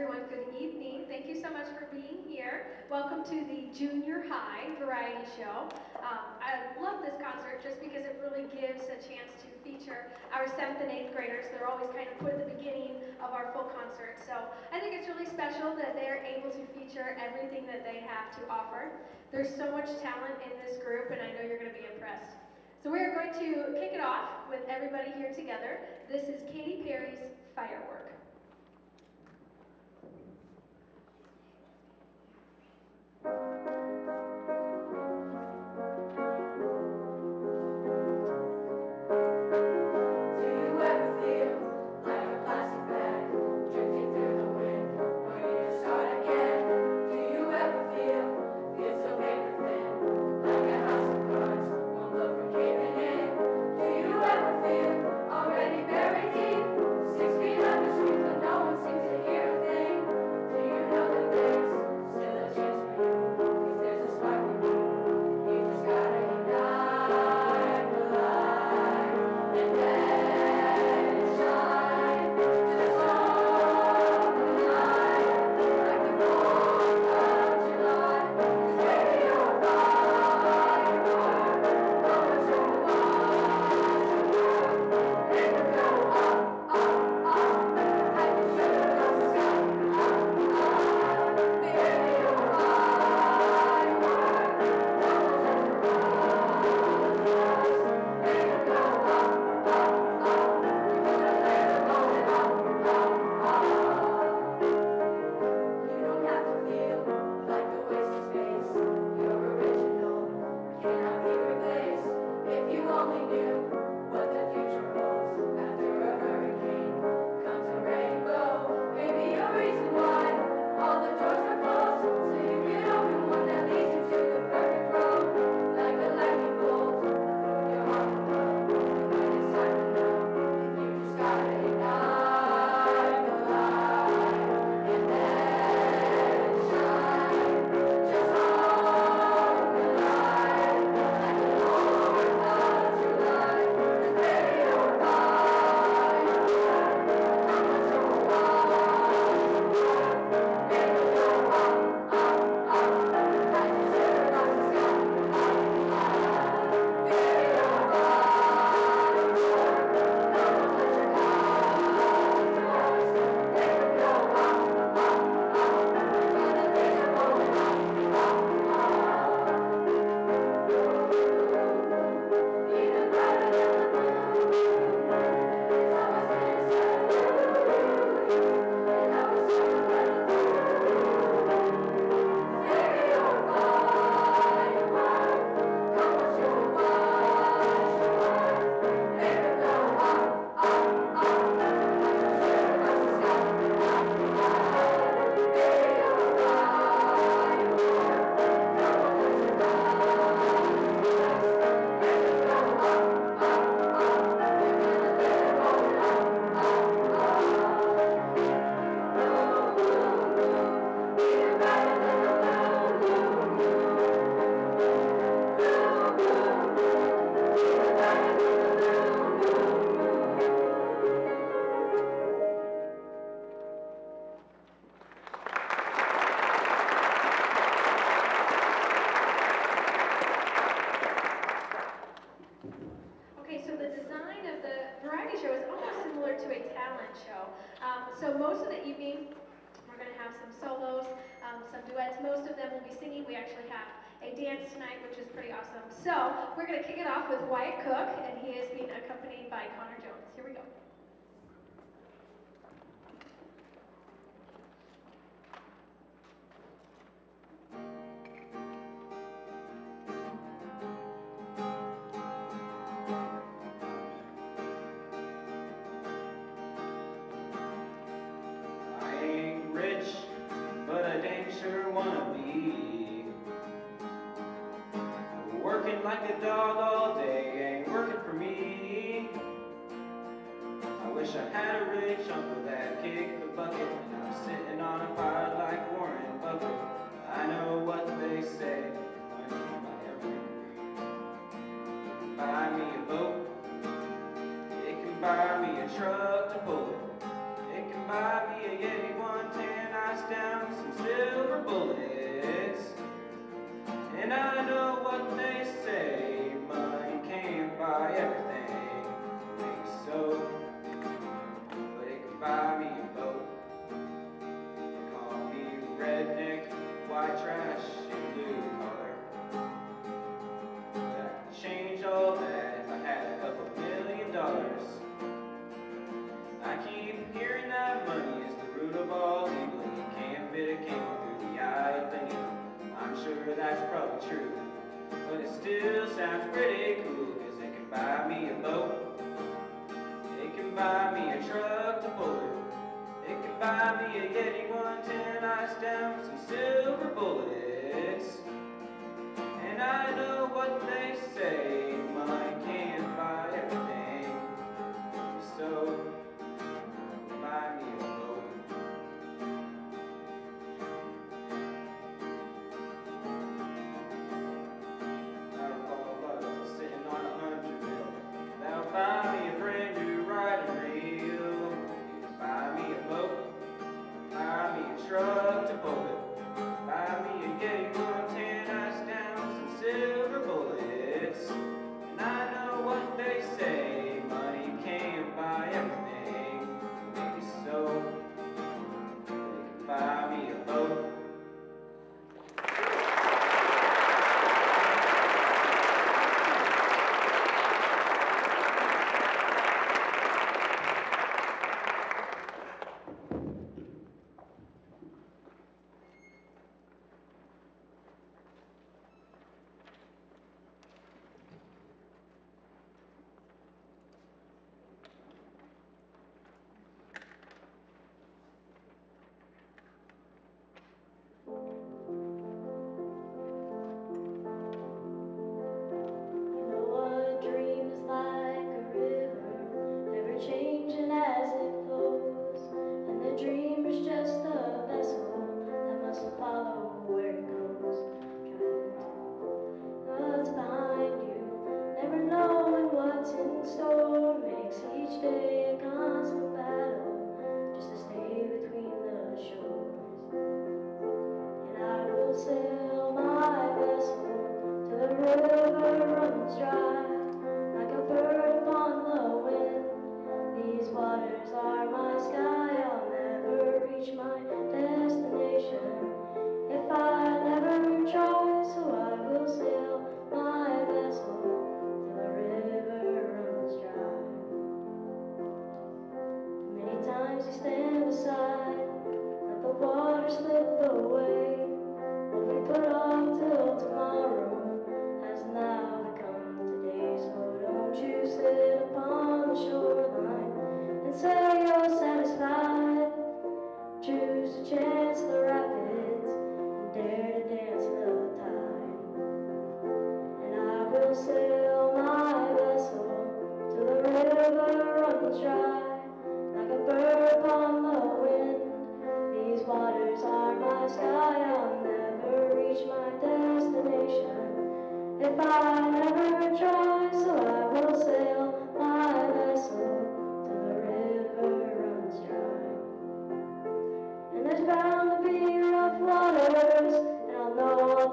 everyone, good evening. Thank you so much for being here. Welcome to the Junior High Variety Show. Um, I love this concert just because it really gives a chance to feature our seventh and eighth graders. They're always kind of put at the beginning of our full concert. So I think it's really special that they're able to feature everything that they have to offer. There's so much talent in this group, and I know you're going to be impressed. So we are going to kick it off with everybody here together. This is Katy Perry's Firework. Singing. We actually have a dance tonight, which is pretty awesome. So we're going to kick it off with Wyatt Cook, and he is being accompanied by Connor Jones. Here we go. Wish I had a rich uncle that kicked the bucket and I'm sitting on a pile like Warren Buffett. I know what they say. true. But it still sounds pretty cool, cause they can buy me a boat. They can buy me a truck to board. They can buy me a Yeti 110 ice down some silver bullets. And I know what they say.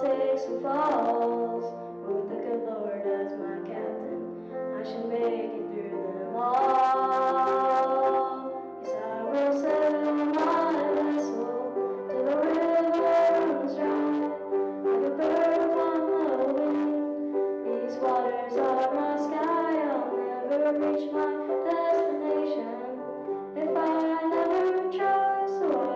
takes and falls with the good Lord as my captain. I should make it through them all. Yes, I will sail my vessel to the river runs dry, like a bird on the wind. These waters are my sky. I'll never reach my destination if I never try so.